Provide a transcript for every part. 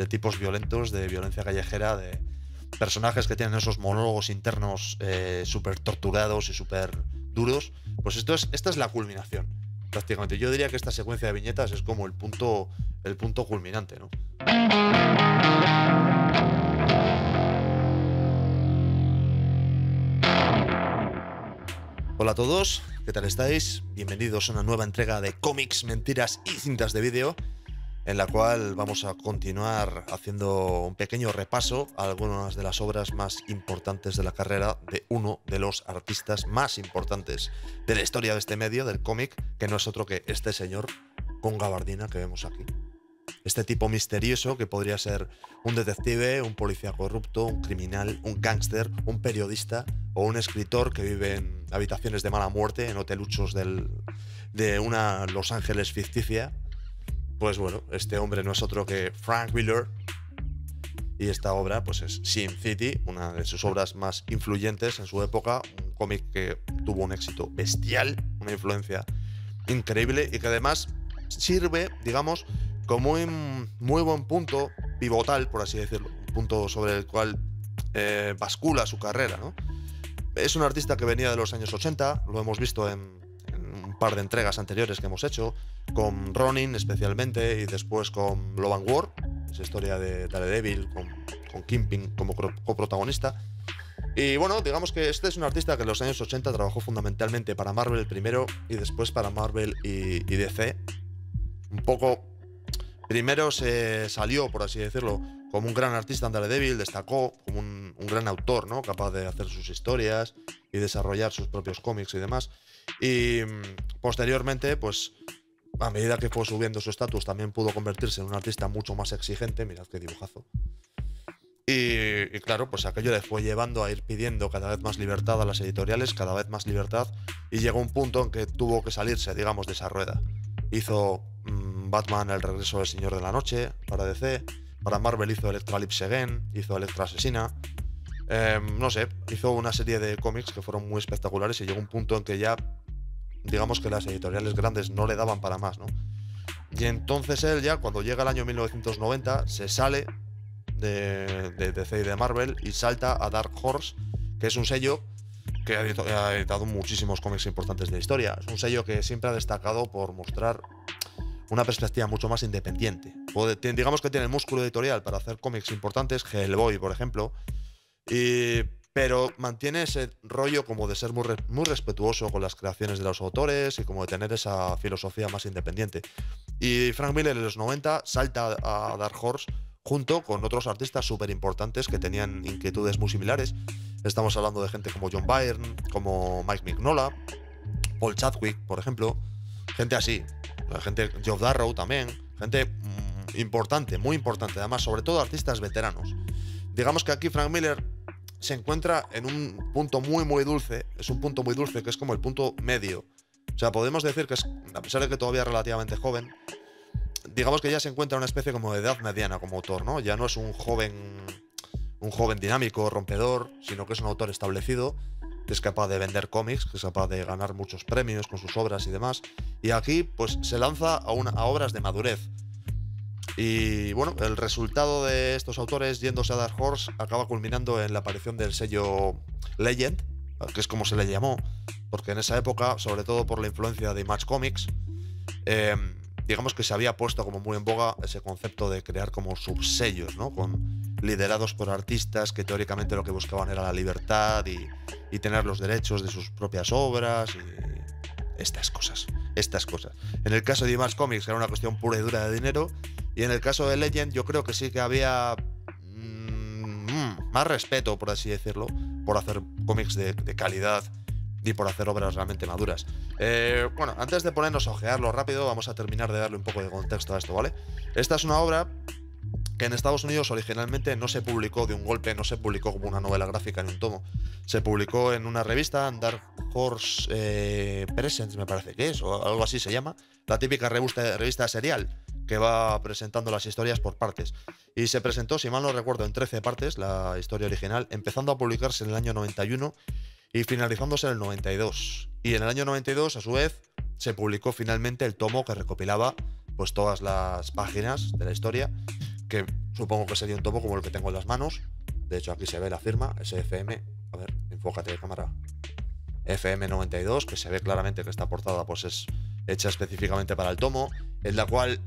de tipos violentos, de violencia callejera, de personajes que tienen esos monólogos internos eh, súper torturados y súper duros. Pues esto es, esta es la culminación, prácticamente. Yo diría que esta secuencia de viñetas es como el punto, el punto culminante, ¿no? Hola a todos, ¿qué tal estáis? Bienvenidos a una nueva entrega de cómics, mentiras y cintas de vídeo, en la cual vamos a continuar haciendo un pequeño repaso a algunas de las obras más importantes de la carrera de uno de los artistas más importantes de la historia de este medio, del cómic, que no es otro que este señor con gabardina que vemos aquí. Este tipo misterioso que podría ser un detective, un policía corrupto, un criminal, un gángster, un periodista o un escritor que vive en habitaciones de mala muerte, en hoteluchos de una Los Ángeles ficticia. Pues bueno, este hombre no es otro que Frank Miller. Y esta obra pues es Sin City, una de sus obras más influyentes en su época, un cómic que tuvo un éxito bestial, una influencia increíble y que además sirve, digamos, como un muy buen punto pivotal, por así decirlo, un punto sobre el cual eh, bascula su carrera. ¿no? Es un artista que venía de los años 80, lo hemos visto en, par de entregas anteriores que hemos hecho, con Ronin especialmente y después con Love and War, esa historia de Daredevil con, con Kimping como coprotagonista. Y bueno, digamos que este es un artista que en los años 80 trabajó fundamentalmente para Marvel primero y después para Marvel y, y DC. Un poco Primero se salió, por así decirlo, como un gran artista en Daredevil, destacó como un, gran autor, ¿no? Capaz de hacer sus historias y desarrollar sus propios cómics y demás. Y mm, posteriormente, pues a medida que fue subiendo su estatus, también pudo convertirse en un artista mucho más exigente. Mirad qué dibujazo. Y, claro, pues aquello le fue llevando a ir pidiendo cada vez más libertad a las editoriales, cada vez más libertad, y llegó un punto en que tuvo que salirse, digamos, de esa rueda. Hizo Batman El regreso del Señor de la Noche para DC. Para Marvel hizo Electrolypse Again, hizo Electra Asesina. Em, no sé, hizo una serie de cómics que fueron muy espectaculares y llegó un punto en que ya, digamos que las editoriales grandes no le daban para más, ¿no? Y entonces él ya, cuando llega el año 1990, se sale de, de DC y de Marvel y salta a Dark Horse, que es un sello que ha editado muchísimos cómics importantes de la historia. Es un sello que siempre ha destacado por mostrar una perspectiva mucho más independiente. digamos que tiene el músculo editorial para hacer cómics importantes, Hellboy, por ejemplo, pero mantiene ese rollo como de ser muy, respetuoso con las creaciones de los autores y como de tener esa filosofía más independiente. Y Frank Miller en los 90 salta a Dark Horse junto con otros artistas súper importantes que tenían inquietudes muy similares. Estamos hablando de gente como John Byrne, como Mike Mignola, Paul Chadwick, por ejemplo. Gente así, gente, Geoff Darrow también, gente mm, importante, muy importante, además, sobre todo artistas veteranos. Digamos que aquí Frank Miller se encuentra en un punto muy, muy dulce, es un punto muy dulce que es como el punto medio. O sea, podemos decir que a pesar de que todavía es relativamente joven, digamos que ya se encuentra en una especie como de edad mediana como autor, ¿no? Ya no es un joven, un joven dinámico, rompedor, sino que es un autor establecido que es capaz de vender cómics, que es capaz de ganar muchos premios con sus obras y demás. Y aquí, pues se lanza a, una, a obras de madurez. Y bueno, el resultado de estos autores yéndose a Dark Horse acaba culminando en la aparición del sello Legend, que es como se le llamó, porque en esa época, sobre todo por la influencia de Image Comics, eh, digamos que se había puesto como muy en boga ese concepto de crear como subsellos, ¿no? Con, liderados por artistas que teóricamente lo que buscaban era la libertad y, y tener los derechos de sus propias obras y estas cosas, estas cosas. En el caso de Image Comics era una cuestión pura y dura de dinero y en el caso de Legend yo creo que sí que había mm, más respeto, por así decirlo, por hacer cómics de, de calidad y por hacer obras realmente maduras. Eh, bueno, antes de ponernos a ojearlo rápido, vamos a terminar de darle un poco de contexto a esto, ¿vale? Esta es una obra que en Estados Unidos originalmente no se publicó de un golpe, no se publicó como una novela gráfica en un tomo. Se publicó en una revista, Dark Horse eh, Presents, me parece que es, o algo así se llama, la típica revista, revista serial que va presentando las historias por partes. Y se presentó, si mal no recuerdo, en 13 partes la historia original, empezando a publicarse en el año 91 y finalizándose en el 92. Y en el año 92, a su vez, se publicó finalmente el tomo que recopilaba pues todas las páginas de la historia, que Supongo que sería un tomo como el que tengo en las manos. De hecho, aquí se ve la firma, SFM. A ver, enfócate de cámara. FM92, que se ve claramente que esta portada pues es hecha específicamente para el tomo, en la cual,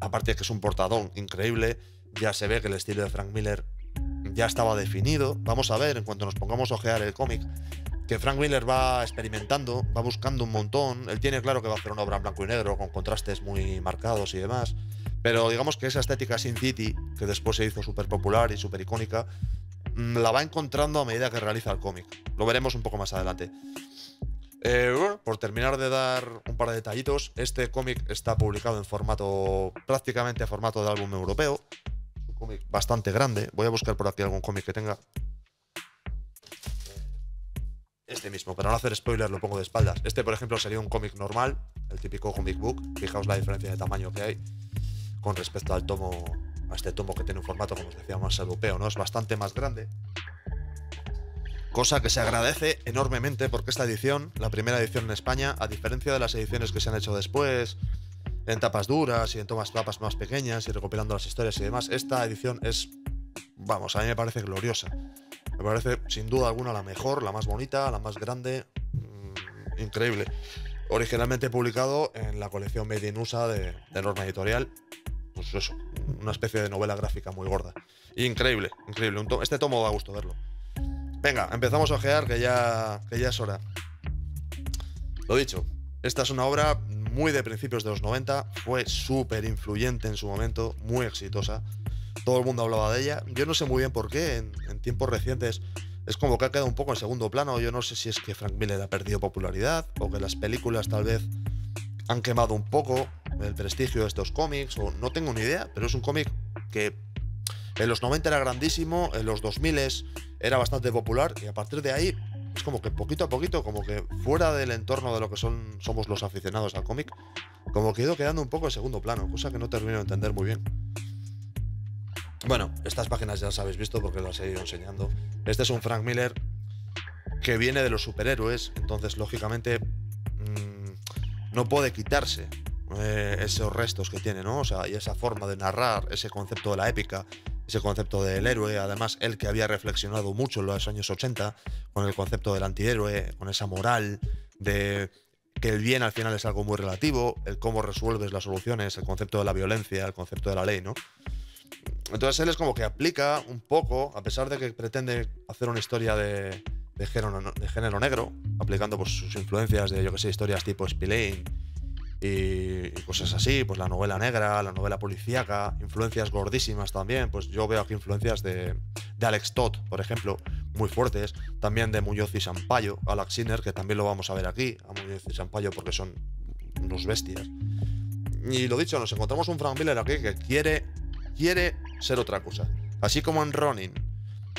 aparte de que es un portadón increíble, ya se ve que el estilo de Frank Miller ya estaba definido. Vamos a ver, en cuanto nos pongamos a ojear el cómic, que Frank Miller va experimentando, va buscando un montón. Él tiene claro que va a hacer una obra en blanco y negro, con contrastes muy marcados y demás. Pero digamos que esa estética Sin City, que después se hizo súper popular y súper icónica, mm, la va encontrando a medida que realiza el cómic. Lo veremos un poco más adelante. Eh, por terminar de dar un par de detallitos, este cómic está publicado en formato, prácticamente formato de álbum europeo. Un cómic bastante grande. Voy a buscar por aquí algún cómic que tenga. Este mismo, para no hacer spoiler lo pongo de espaldas. Este, por ejemplo, sería un cómic normal, el típico comic book. Fijaos la diferencia de tamaño que hay con respecto al tomo, a este tomo que tiene un formato, como os decía, más europeo, ¿no? Es bastante más grande cosa que se agradece enormemente porque esta edición, la primera edición en España, a diferencia de las ediciones que se han hecho después, en tapas duras y en tomas tapas más pequeñas y recopilando las historias y demás, esta edición es, vamos, a mí me parece gloriosa. Me parece sin duda alguna la mejor, la más bonita, la más grande, mm, increíble. Originalmente publicado en la colección Made in de, de Norma Editorial, pues eso, una especie de novela gráfica muy gorda. Increíble, increíble. Este tomo da gusto verlo. Venga, empezamos a ojear que ya, es hora. Lo dicho, esta es una obra muy de principios de los 90, fue súper influyente en su momento, muy exitosa. Todo el mundo hablaba de ella. Yo no sé muy bien por qué, en, tiempos recientes es como que ha quedado un poco en segundo plano. Yo no sé si es que Frank Miller ha perdido popularidad o que las películas tal vez han quemado un poco el prestigio de estos cómics, o no tengo ni idea, pero es un cómic que en los 90 era grandísimo, en los 2000 era bastante popular y a partir de ahí es como que poquito a poquito, como que fuera del entorno de lo que son, somos los aficionados al cómic, como que ha ido quedando un poco en segundo plano, cosa que no termino de entender muy bien. Bueno, estas páginas ya las habéis visto porque las he ido enseñando. Este es un Frank Miller que viene de los superhéroes, entonces lógicamente mm, no puede quitarse eh, esos restos que tiene, ¿no? O sea, y esa forma de narrar, ese concepto de la épica, ese concepto del héroe, además él que había reflexionado mucho en los años 80 con el concepto del antihéroe, con esa moral de que el bien al final es algo muy relativo, el cómo resuelves las soluciones, el concepto de la violencia, el concepto de la ley, ¿no? Entonces él es como que aplica un poco, a pesar de que pretende hacer una historia de, género, de género negro, aplicando pues, sus influencias de, yo que sé, historias tipo Spillane y, cosas así, pues la novela negra, la novela policíaca, influencias gordísimas también, pues yo veo aquí influencias de, Alex Todd, por ejemplo, muy fuertes, también de Muñoz y Sampaio, Alex Sinner, que también lo vamos a ver aquí, a Muñoz y Sampaio porque son unos bestias. Y lo dicho, nos encontramos un Frank Miller aquí que quiere, quiere ser otra cosa. Así como en Ronin,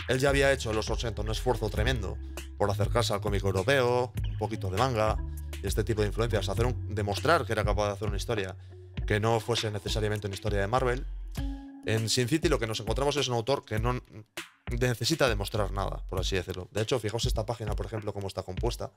él ya había hecho en los 80 un esfuerzo tremendo por acercarse al cómic europeo, un poquito de manga, este tipo de influencias, hacer un, demostrar que era capaz de hacer una historia que no fuese necesariamente una historia de Marvel. En Sin City lo que nos encontramos es un autor que no necesita demostrar nada, por así decirlo. De hecho, fijaos esta página, por ejemplo, cómo está compuesta.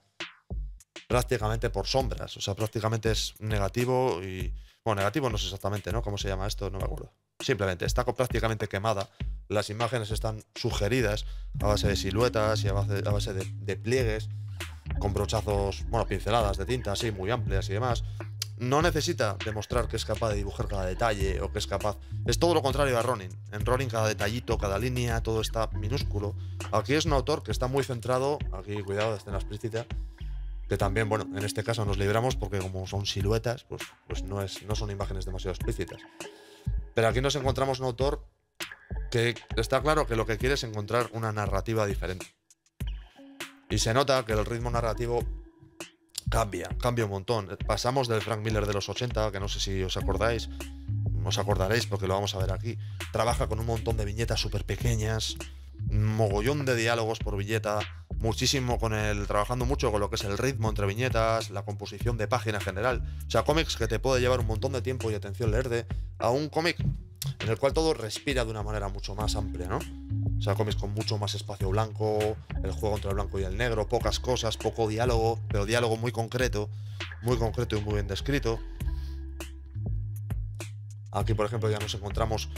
Prácticamente por sombras, o sea, prácticamente es negativo y... Bueno, negativo no sé exactamente, ¿no? ¿Cómo se llama esto? No me acuerdo. Simplemente está prácticamente quemada. Las imágenes están sugeridas a base de siluetas y a base, de pliegues con brochazos, bueno, pinceladas de tinta así muy amplias y demás. No necesita demostrar que es capaz de dibujar cada detalle o que es capaz. Es todo lo contrario a Ronin. En Ronin cada detallito, cada línea, todo está minúsculo. Aquí es un autor que está muy centrado, aquí cuidado de escena explícita, que también, bueno, en este caso nos libramos porque como son siluetas, pues, pues no, es, no son imágenes demasiado explícitas. Pero aquí nos encontramos un autor que está claro que lo que quiere es encontrar una narrativa diferente. Y se nota que el ritmo narrativo cambia, cambia un montón. Pasamos del Frank Miller de los 80, que no sé si os acordáis, os acordaréis porque lo vamos a ver aquí. Trabaja con un montón de viñetas súper pequeñas, mogollón de diálogos por viñeta, muchísimo con el, trabajando mucho con lo que es el ritmo entre viñetas, la composición de página general. O sea, cómics que te puede llevar un montón de tiempo y atención leer a un cómic en el cual todo respira de una manera mucho más amplia, ¿no? O sea, cómics con mucho más espacio blanco, el juego entre el blanco y el negro, pocas cosas, poco diálogo, pero diálogo muy concreto, muy concreto y muy bien descrito. Aquí, por ejemplo, ya nos encontramos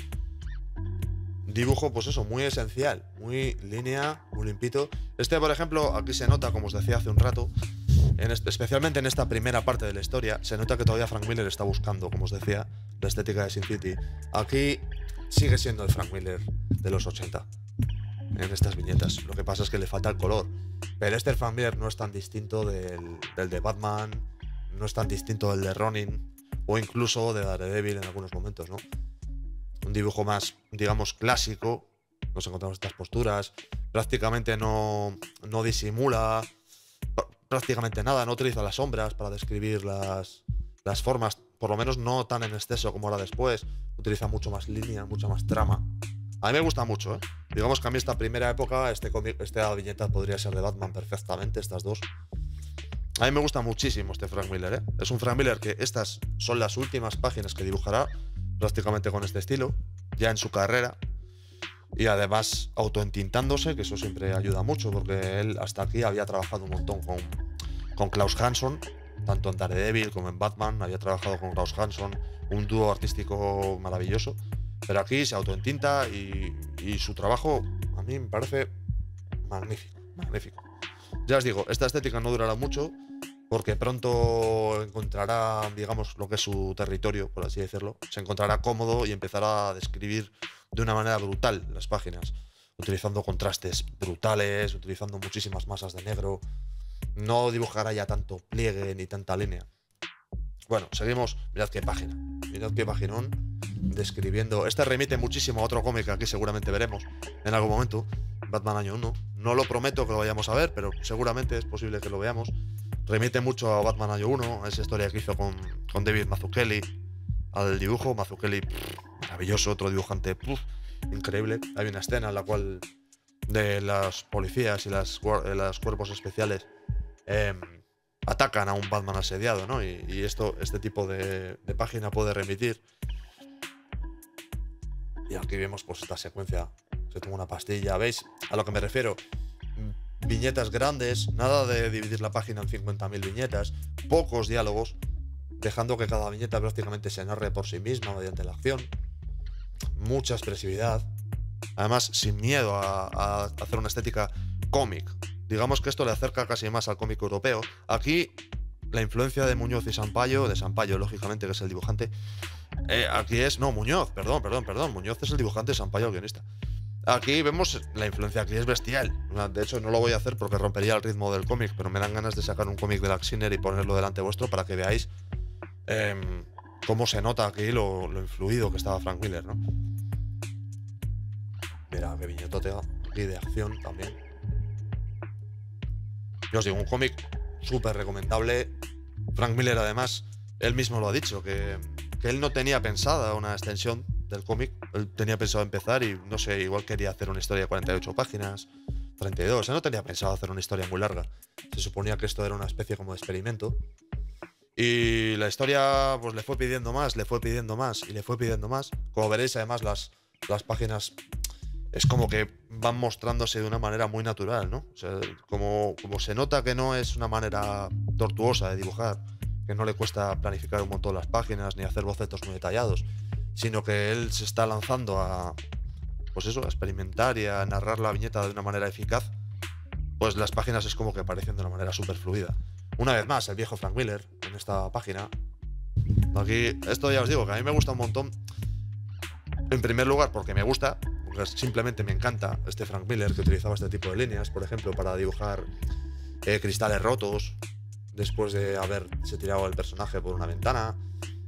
dibujo, pues eso, muy esencial, muy línea, muy limpito. Este, por ejemplo, aquí se nota, como os decía hace un rato, en especialmente en esta primera parte de la historia, se nota que todavía Frank Miller está buscando, como os decía, la estética de Sin City. Aquí sigue siendo el Frank Miller de los 80 en estas viñetas. Lo que pasa es que le falta el color. Pero este Frank Miller no es tan distinto del, del de Batman, no es tan distinto del de Ronin o incluso de Daredevil en algunos momentos, ¿no? Un dibujo más, digamos, clásico. Nos encontramos estas posturas. Prácticamente no, no disimula prácticamente nada, no utiliza las sombras para describir las, las formas, por lo menos no tan en exceso como ahora después. Utiliza mucho más línea, mucha más trama. A mí me gusta mucho, ¿eh? Digamos que a mí esta primera época, este cómic, esta viñeta podría ser de Batman perfectamente, estas dos. A mí me gusta muchísimo este Frank Miller, ¿eh? Es un Frank Miller que estas son las últimas páginas que dibujará prácticamente con este estilo, ya en su carrera. Y además autoentintándose, que eso siempre ayuda mucho, porque él hasta aquí había trabajado un montón con, con Klaus Hanson, tanto en Daredevil como en Batman, había trabajado con Klaus Hanson, un dúo artístico maravilloso. Pero aquí se autoentinta y, y su trabajo a mí me parece magnífico, magnífico. Ya os digo, esta estética no durará mucho, porque pronto encontrará, digamos, lo que es su territorio, por así decirlo. Se encontrará cómodo y empezará a describir de una manera brutal las páginas, utilizando contrastes brutales, utilizando muchísimas masas de negro. No dibujará ya tanto pliegue ni tanta línea. Bueno, seguimos. Mirad qué página. Mirad qué paginón describiendo. Este remite muchísimo a otro cómic que aquí seguramente veremos en algún momento. Batman Año 1. No lo prometo que lo vayamos a ver, pero seguramente es posible que lo veamos remite mucho a Batman Año 1, a esa historia que hizo con, con David Mazzucchelli, al dibujo. Mazzucchelli, maravilloso, otro dibujante, increíble. Hay una escena en la cual de las policías y las, eh, los cuerpos especiales em, atacan a un Batman asediado, ¿no? Y, esto, este tipo de, página puede remitir. Y aquí vemos pues esta secuencia. Se toma una pastilla, ¿veis? A lo que me refiero viñetas grandes, nada de dividir la página en 50.000 viñetas, pocos diálogos, dejando que cada viñeta prácticamente se narre por sí misma mediante la acción, mucha expresividad, además sin miedo a, hacer una estética cómic. Digamos que esto le acerca casi más al cómic europeo. Aquí la influencia de Muñoz y Sampaio, de Sampaio lógicamente que es el dibujante, eh, aquí es, no, Muñoz, perdón, perdón, perdón, Muñoz es el dibujante, Sampaio el guionista. Aquí vemos la influencia aquí es bestial. De hecho, no lo voy a hacer porque rompería el ritmo del cómic, pero me dan ganas de sacar un cómic de la y ponerlo delante vuestro para que veáis em, cómo se nota aquí lo, influido que estaba Frank Miller, ¿no? Mira, qué viñetote aquí de acción también. Yo os digo, un cómic súper recomendable. Frank Miller, además, él mismo lo ha dicho, que, que él no tenía pensada una extensión del cómic. Él tenía pensado empezar y no sé, igual quería hacer una historia de 48 páginas, 32. Él no tenía pensado hacer una historia muy larga. Se suponía que esto era una especie como de experimento. Y la historia pues le fue pidiendo más, le fue pidiendo más y le fue pidiendo más. Como veréis, además las, las páginas es como que van mostrándose de una manera muy natural, ¿no? Como, como se nota que no es una manera tortuosa de dibujar, que no le cuesta planificar un montón las páginas ni hacer bocetos muy detallados, sino que él se está lanzando a, pues eso, a experimentar y a narrar la viñeta de una manera eficaz, pues las páginas es como que aparecen de una manera súper fluida. Una vez más, el viejo Frank Miller en esta página. Aquí, esto ya os digo, que a mí me gusta un montón. En primer lugar, porque me gusta, simplemente me encanta este Frank Miller que utilizaba este tipo de líneas, por ejemplo, para dibujar eh, cristales rotos, después de haberse tirado el personaje por una ventana.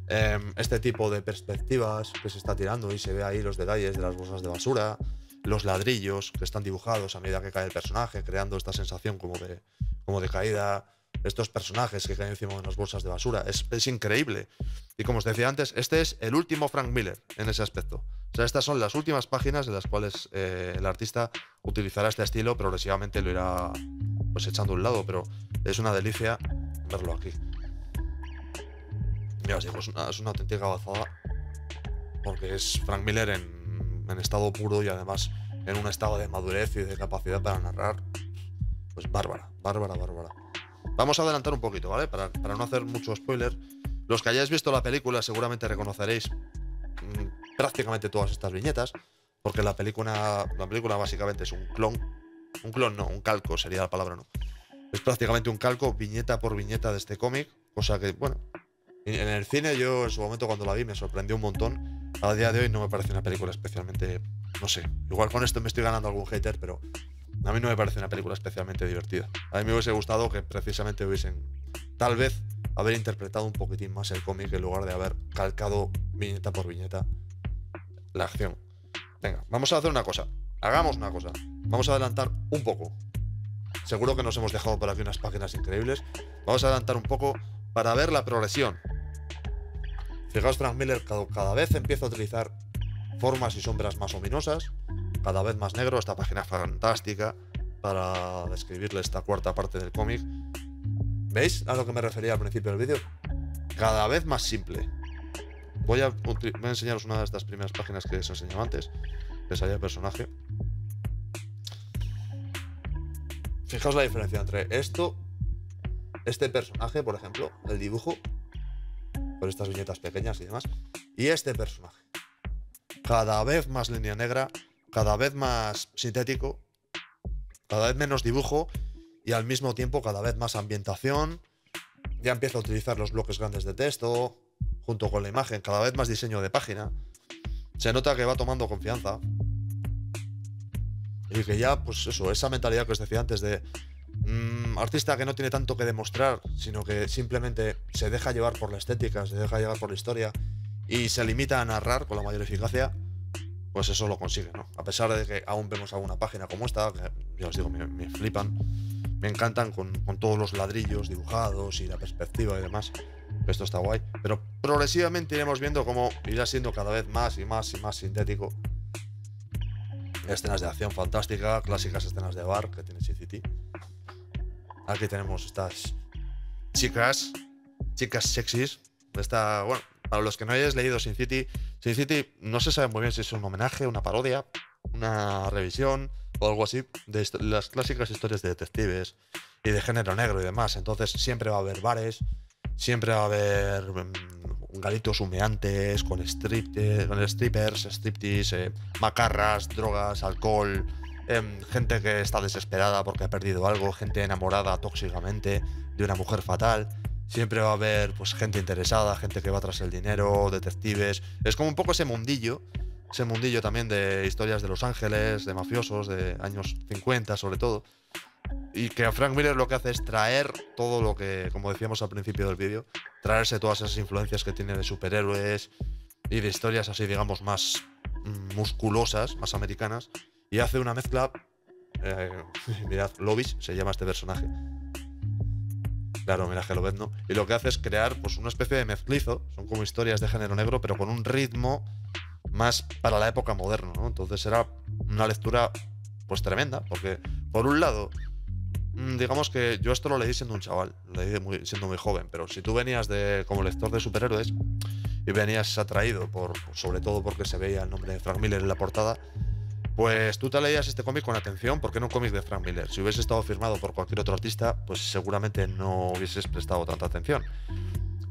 Em, este tipo de perspectivas que se está tirando y se ve ahí los detalles de las bolsas de basura, los ladrillos que están dibujados a medida que cae el personaje, creando esta sensación como de, como de caída, estos personajes que caen encima de las bolsas de basura. Es, es, increíble. Y como os decía antes, este es el último Frank Miller en ese aspecto. O sea, estas son las últimas páginas en las cuales eh, el artista utilizará este estilo, progresivamente lo irá pues echando a un lado, pero es una delicia verlo aquí. Ya os digo, es una, auténtica gozada. Porque es Frank Miller en, estado puro y además en un estado de madurez y de capacidad para narrar. Pues bárbara, bárbara, bárbara. Vamos a adelantar un poquito, ¿vale? Para, no hacer mucho spoiler. Los que hayáis visto la película seguramente reconoceréis mm, prácticamente todas estas viñetas. porque la película, la película básicamente es un clon. Un clon no, un calco sería la palabra, ¿no? Es prácticamente un calco viñeta por viñeta de este cómic, cosa que, bueno, en el cine yo en su momento cuando la vi me sorprendió un montón. A día de hoy no me parece una película especialmente, no sé, igual con esto me estoy ganando algún hater, pero a mí no me parece una película especialmente divertida. A mí me hubiese gustado que precisamente hubiesen, tal vez, haber interpretado un poquitín más el cómic en lugar de haber calcado viñeta por viñeta la acción. Venga, vamos a hacer una cosa. Hagamos una cosa. Vamos a adelantar un poco. Seguro que nos hemos dejado por aquí unas páginas increíbles. Vamos a adelantar un poco para ver la progresión. Fijaos, Frank Miller cada, vez empieza a utilizar formas y sombras más ominosas, cada vez más negro. Esta página fantástica para describirle esta cuarta parte del cómic. ¿Veis a lo que me refería al principio del vídeo? Cada vez más simple. Voy a, enseñaros una de estas primeras páginas que os enseñaba antes, que salía el personaje. Fijaos la diferencia entre esto, este personaje, por ejemplo, el dibujo, con estas viñetas pequeñas y demás, y este personaje. Cada vez más línea negra, cada vez más sintético, cada vez menos dibujo y al mismo tiempo cada vez más ambientación. Ya empieza a utilizar los bloques grandes de texto, junto con la imagen, cada vez más diseño de página. Se nota que va tomando confianza. Y que ya, pues eso, esa mentalidad que os decía antes de mm, artista que no tiene tanto que demostrar, sino que simplemente se deja llevar por la estética, se deja llevar por la historia y se limita a narrar con la mayor eficacia, pues eso lo consigue, ¿no? A pesar de que aún vemos alguna página como esta, que ya os digo, me, flipan, me encantan con, todos los ladrillos dibujados y la perspectiva y demás. Esto está guay. Pero progresivamente iremos viendo cómo irá siendo cada vez más y más y más sintético Escenas de acción fantástica, clásicas escenas de bar que tiene City. Aquí tenemos estas chicas, chicas sexys. Está, bueno, para los que no hayáis leído Sin City, City no se sabe muy bien si es un homenaje, una parodia, una revisión o algo así de las clásicas historias de detectives y de género negro y demás. Entonces siempre va a haber bares, siempre va a haber mm, galitos humeantes, con, con strippers, striptease, eh, macarras, drogas, alcohol, em, gente que está desesperada porque ha perdido algo, gente enamorada tóxicamente de una mujer fatal. Siempre va a haber pues, gente interesada, gente que va tras el dinero, detectives. Es como un poco ese mundillo, ese mundillo también de historias de Los Ángeles, de mafiosos, de años 50 sobre todo. Y que Frank Miller lo que hace es traer todo lo que, como decíamos al principio del vídeo, traerse todas esas influencias que tiene de superhéroes y de historias así, digamos, más mm, musculosas, más americanas, y hace una mezcla. Eh, mirad, Lovis se llama este personaje. Claro, homenaje a ¿no? Y lo que hace es crear pues, una especie de mezclizo. Son como historias de género negro, pero con un ritmo más para la época moderna, ¿no? Entonces era una lectura pues tremenda, porque por un lado Mm, digamos que yo esto lo leí siendo un chaval, lo leí siendo muy joven, pero si tú venías de, como lector de superhéroes y venías atraído por, sobre todo porque se veía el nombre de Frank Miller en la portada, pues tú te leías este cómic con atención porque era un cómic de Frank Miller. Si hubiese estado firmado por cualquier otro artista, pues seguramente no hubieses prestado tanta atención.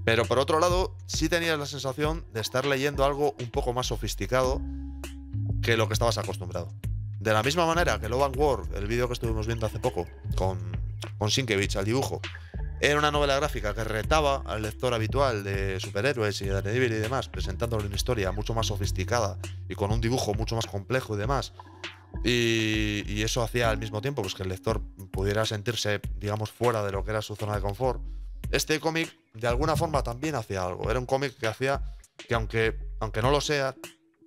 Pero por otro lado, sí tenías la sensación de estar leyendo algo un poco más sofisticado que lo que estabas acostumbrado. De la misma manera que Love and War, el vídeo que estuvimos viendo hace poco, con, con Sienkiewicz al dibujo, era una novela gráfica que retaba al lector habitual de superhéroes y de Daredevil y demás, presentándole una historia mucho más sofisticada y con un dibujo mucho más complejo y demás. Y, eso hacía al mismo tiempo pues, que el lector pudiera sentirse, digamos, fuera de lo que era su zona de confort. Este cómic, de alguna forma, también hacía algo. Era un cómic que hacía que, aunque, aunque no lo sea,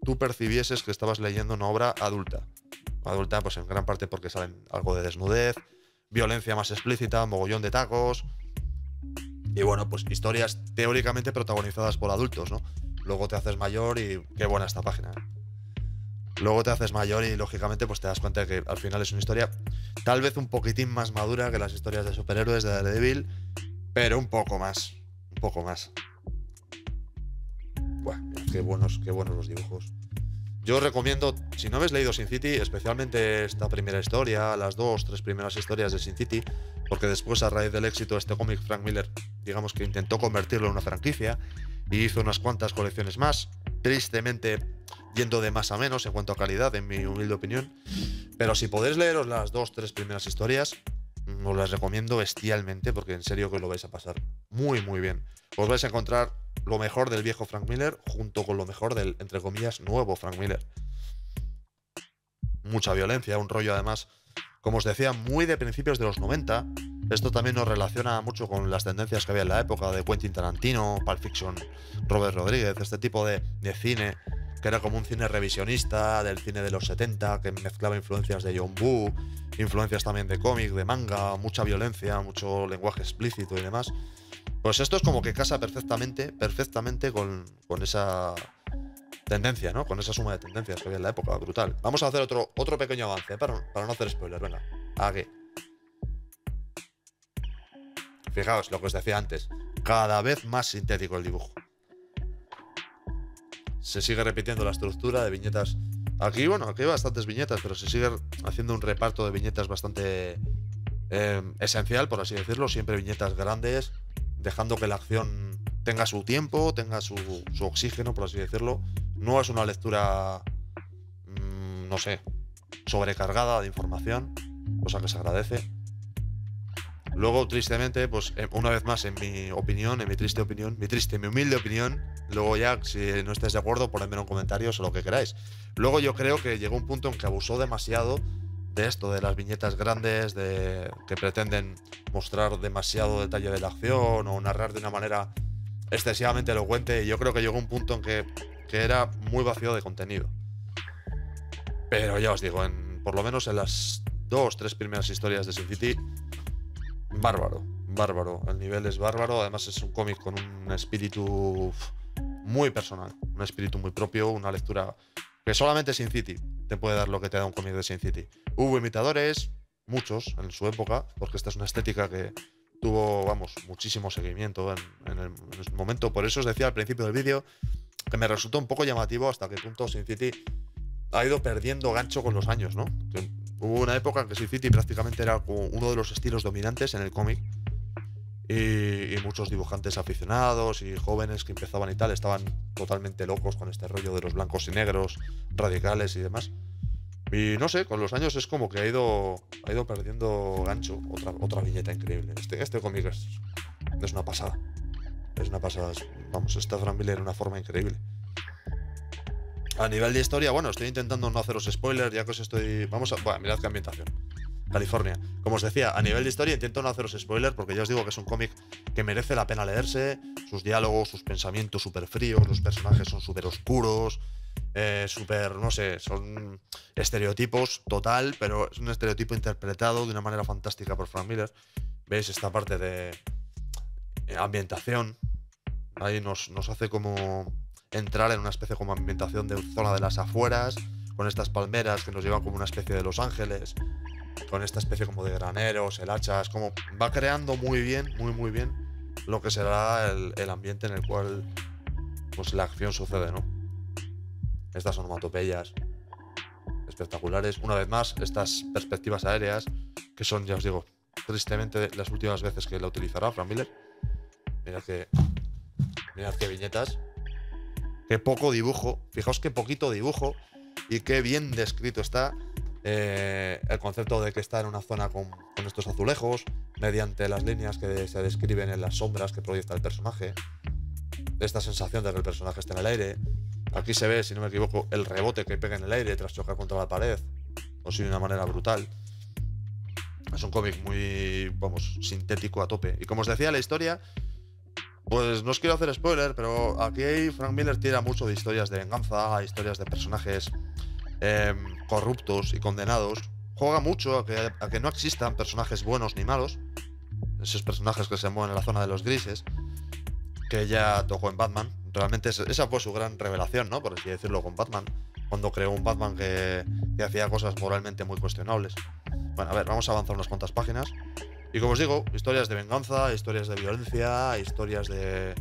tú percibieses que estabas leyendo una obra adulta adulta, pues en gran parte porque salen algo de desnudez, violencia más explícita, mogollón de tacos. Y bueno, pues historias teóricamente protagonizadas por adultos, ¿no? Luego te haces mayor y qué buena esta página. ¿eh? Luego te haces mayor y lógicamente pues te das cuenta de que al final es una historia tal vez un poquitín más madura que las historias de superhéroes de Daredevil, pero un poco más, un poco más. Buah, qué buenos, qué buenos los dibujos. Yo recomiendo, si no habéis leído Sin City, especialmente esta primera historia, las dos, tres primeras historias de Sin City, porque después, a raíz del éxito de este cómic, Frank Miller, digamos que intentó convertirlo en una franquicia y hizo unas cuantas colecciones más. Tristemente, yendo de más a menos en cuanto a calidad, en mi humilde opinión. Pero si podéis leeros las dos, tres primeras historias, os las recomiendo bestialmente porque en serio que lo vais a pasar muy, muy bien. Os vais a encontrar lo mejor del viejo Frank Miller junto con lo mejor del, entre comillas, nuevo Frank Miller. Mucha violencia, un rollo además, como os decía, muy de principios de los 90. Esto también nos relaciona mucho con las tendencias que había en la época de Quentin Tarantino, Pulp Fiction, Robert Rodríguez, este tipo de, de cine que era como un cine revisionista del cine de los 70, que mezclaba influencias de John Woo, influencias también de cómic, de manga, mucha violencia, mucho lenguaje explícito y demás. Pues esto es como que casa perfectamente, perfectamente con, esa tendencia, ¿no? Con esa suma de tendencias que había en la época, brutal. Vamos a hacer otro, otro pequeño avance, ¿eh? para, para no hacer spoilers, venga. Aquí. Fijaos lo que os decía antes, cada vez más sintético el dibujo. Se sigue repitiendo la estructura de viñetas. Aquí, bueno, aquí hay bastantes viñetas, pero se sigue haciendo un reparto de viñetas bastante eh, esencial, por así decirlo. Siempre viñetas grandes, dejando que la acción tenga su tiempo, tenga su, oxígeno, por así decirlo. No es una lectura, mm, no sé, sobrecargada de información, cosa que se agradece. Luego, tristemente, pues eh, una vez más, en mi opinión, en mi triste opinión, mi triste, mi humilde opinión, luego ya, si no estáis de acuerdo, ponedme en comentarios o lo que queráis. Luego yo creo que llegó un punto en que abusó demasiado de esto, de las viñetas grandes, de que pretenden mostrar demasiado detalle de la acción o narrar de una manera excesivamente elocuente. Y yo creo que llegó un punto en que, que era muy vacío de contenido. Pero ya os digo, en, por lo menos en las dos, tres primeras historias de Sin City, bárbaro, bárbaro. El nivel es bárbaro. Además es un cómic con un espíritu muy personal, un espíritu muy propio, una lectura que solamente Sin City te puede dar lo que te da un cómic de Sin City. Hubo imitadores, muchos en su época, porque esta es una estética que tuvo, vamos, muchísimo seguimiento en, el, momento. Por eso os decía al principio del vídeo que me resultó un poco llamativo hasta qué punto Sin City ha ido perdiendo gancho con los años, ¿no? Hubo una época en que City prácticamente era uno de los estilos dominantes en el cómic y, muchos dibujantes aficionados y jóvenes que empezaban y tal estaban totalmente locos con este rollo de los blancos y negros, radicales y demás. Y no sé, con los años es como que ha ido, ha ido perdiendo gancho. Otra, otra viñeta increíble. Este, este cómic es, es una pasada. Es una pasada. Vamos, está Frank Miller en una forma increíble. A nivel de historia, bueno, estoy intentando no haceros spoilers, ya que os estoy. Vamos a. Bueno, mirad qué ambientación. California. Como os decía, a nivel de historia intento no haceros spoilers porque ya os digo que es un cómic que merece la pena leerse. Sus diálogos, sus pensamientos súper fríos, los personajes son súper oscuros, eh, súper, no sé, son estereotipos total, pero es un estereotipo interpretado de una manera fantástica por Frank Miller. ¿Veis esta parte de eh, ambientación? Ahí nos, nos hace como entrar en una especie como ambientación de zona de las afueras, con estas palmeras que nos llevan como una especie de Los Ángeles con esta especie como de graneros, el hachas, como va creando muy bien, muy muy bien lo que será el, ambiente en el cual pues la acción sucede, ¿no? Estas onomatopeyas espectaculares. Una vez más, estas perspectivas aéreas, que son, ya os digo, tristemente las últimas veces que la utilizará Frank Miller. Mirad que. Mirad qué viñetas. Qué poco dibujo. Fijaos qué poquito dibujo. Y qué bien descrito está eh, el concepto de que está en una zona con, estos azulejos, mediante las líneas que se describen en las sombras que proyecta el personaje, esta sensación de que el personaje está en el aire. Aquí se ve, si no me equivoco, el rebote que pega en el aire tras chocar contra la pared, o si de una manera brutal. Es un cómic muy, vamos, sintético a tope. Y como os decía, la historia, pues no os quiero hacer spoiler, pero aquí Frank Miller tira mucho de historias de venganza, historias de personajes Em, corruptos y condenados, juega mucho a que, no existan personajes buenos ni malos, esos personajes que se mueven en la zona de los grises, que ya tocó en Batman. Realmente esa fue su gran revelación, ¿no? Por así decirlo, con Batman, cuando creó un Batman que, hacía cosas moralmente muy cuestionables. Bueno, a ver, vamos a avanzar unas cuantas páginas. Y como os digo, historias de venganza, historias de violencia, historias de,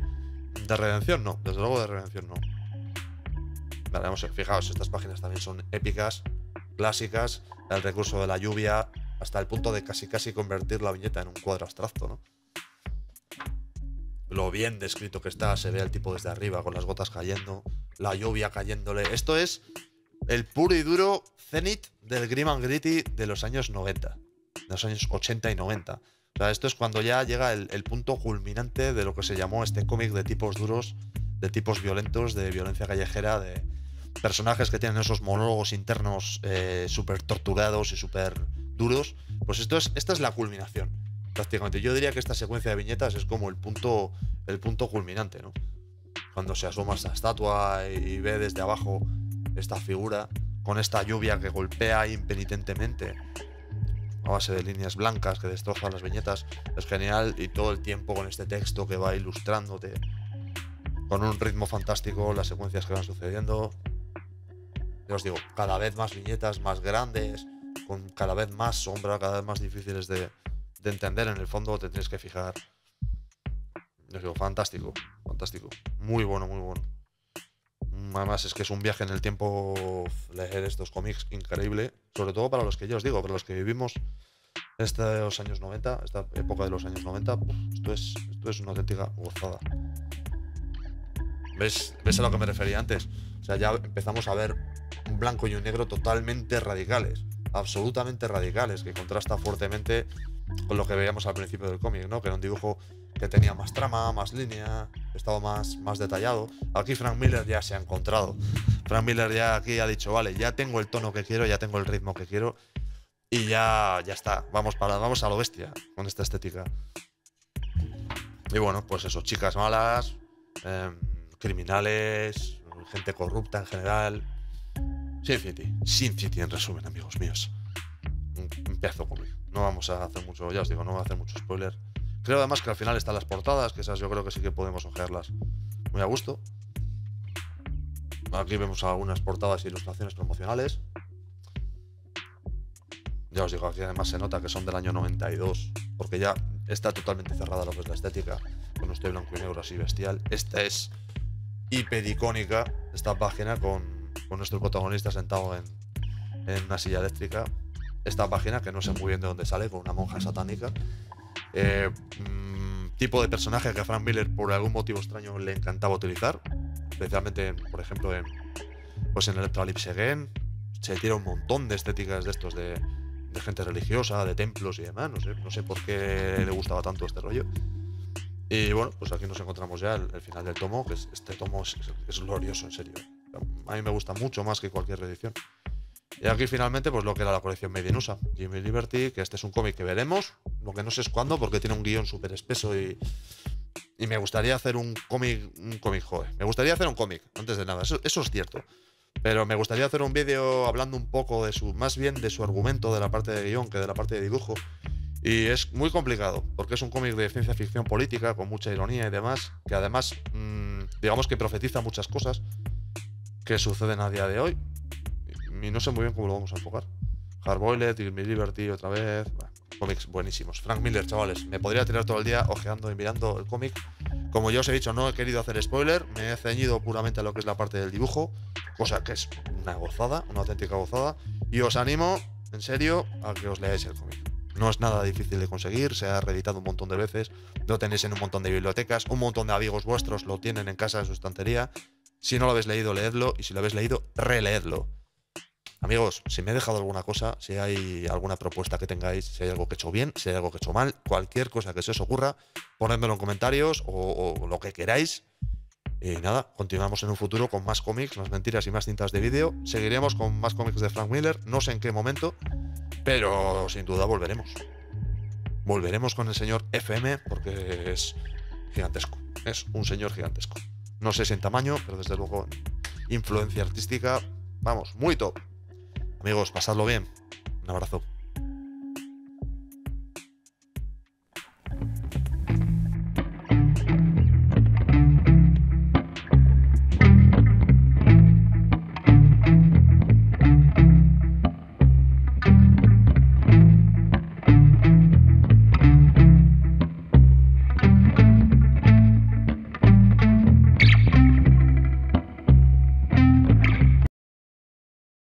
de redención, no, desde luego de redención no. Vale, vamos a fijaos, estas páginas también son épicas, clásicas, el recurso de la lluvia, hasta el punto de casi casi convertir la viñeta en un cuadro abstracto, ¿no? Lo bien descrito que está, se ve el tipo desde arriba con las gotas cayendo, la lluvia cayéndole. Esto es el puro y duro cenit del Grim and Gritty de los años 90, de los años 80 y 90. O sea, esto es cuando ya llega el, punto culminante de lo que se llamó este cómic de tipos duros, de tipos violentos, de violencia callejera, de personajes que tienen esos monólogos internos eh, súper torturados y súper duros. Pues esto es, esta es la culminación, prácticamente. Yo diría que esta secuencia de viñetas es como el punto, el punto culminante, ¿no? Cuando se asoma esta estatua y ve desde abajo esta figura con esta lluvia que golpea impenitentemente a base de líneas blancas que destrozan las viñetas. Es genial y todo el tiempo con este texto que va ilustrándote con un ritmo fantástico las secuencias que van sucediendo. Ya os digo, cada vez más viñetas más grandes, con cada vez más sombra, cada vez más difíciles de, de entender. En el fondo te tienes que fijar. Yo digo, fantástico, fantástico. Muy bueno, muy bueno. Además es que es un viaje en el tiempo leer estos cómics increíble, sobre todo para los que yo os digo, para los que vivimos estos años 90, esta época de los años 90, esto, es, esto es una auténtica gozada. ¿Ves, ¿Ves a lo que me refería antes? O sea, ya empezamos a ver un blanco y un negro totalmente radicales, absolutamente radicales, que contrasta fuertemente con lo que veíamos al principio del cómic, ¿no? Que era un dibujo que tenía más trama, más línea, estaba más, más detallado. Aquí Frank Miller ya se ha encontrado. Frank Miller ya aquí ha dicho, vale, ya tengo el tono que quiero, ya tengo el ritmo que quiero y ya, ya está. Vamos, para, vamos a lo bestia con esta estética. Y bueno, pues eso, chicas malas, em, criminales, gente corrupta en general. Sin City, Sin City en resumen, amigos míos. Pedazo cómic. No vamos a hacer mucho, ya os digo, no voy a hacer mucho spoiler. Creo además que al final están las portadas, que esas yo creo que sí que podemos ojearlas muy a gusto. Aquí vemos algunas portadas e ilustraciones promocionales. Ya os digo, aquí además se nota que son del año 92, porque ya está totalmente cerrada lo que es la estética, con este blanco y negro así bestial. Esta es hipericónica, esta página con, nuestro protagonista sentado en, en una silla eléctrica. Esta página, que no sé muy bien de dónde sale, con una monja satánica. Eh, mm, tipo de personaje que a Frank Miller por algún motivo extraño le encantaba utilizar, especialmente, por ejemplo, en, pues en Again. Se tira un montón de estéticas de estos de, gente religiosa, de templos y demás. No sé, no sé por qué le gustaba tanto este rollo. Y bueno, pues aquí nos encontramos ya el, final del tomo, que este tomo es, es, glorioso, en serio. A mí me gusta mucho más que cualquier reedición. Y aquí finalmente, pues lo que era la colección Made in USA, Jimmy Liberty, que este es un cómic que veremos, lo que no sé es cuándo, porque tiene un guion súper espeso y, y me gustaría hacer un cómic, un cómic, joder, me gustaría hacer un cómic, antes de nada, eso, eso es cierto. Pero me gustaría hacer un vídeo hablando un poco de su, más bien de su argumento de la parte de guion que de la parte de dibujo. Y es muy complicado, porque es un cómic de ciencia ficción política, con mucha ironía y demás, que además, mmm, digamos que profetiza muchas cosas que suceden a día de hoy no sé muy bien cómo lo vamos a enfocar. Hardboiled, y Liberty otra vez. cómics buenísimos. Frank Miller, chavales. Me podría tirar todo el día ojeando y mirando el cómic. Como ya os he dicho, no he querido hacer spoiler. Me he ceñido puramente a lo que es la parte del dibujo. Cosa que es una gozada, una auténtica gozada. Y os animo, en serio, a que os leáis el cómic. No es nada difícil de conseguir, se ha reeditado un montón de veces, lo tenéis en un montón de bibliotecas, un montón de amigos vuestros lo tienen en casa en su estantería. Si no lo habéis leído, leedlo, y si lo habéis leído, releedlo. Amigos, si me he dejado alguna cosa, si hay alguna propuesta que tengáis, si hay algo que he hecho bien, si hay algo que he hecho mal, cualquier cosa que se os ocurra, ponedmelo en comentarios o, lo que queráis. Y nada, continuamos en un futuro con más cómics, más mentiras y más cintas de vídeo. Seguiremos con más cómics de Frank Miller, no sé en qué momento, pero sin duda volveremos. Volveremos con el señor FM porque es gigantesco. Es un señor gigantesco. No sé si en tamaño, pero desde luego influencia artística, vamos, muy top. Amigos, pasadlo bien. Un abrazo.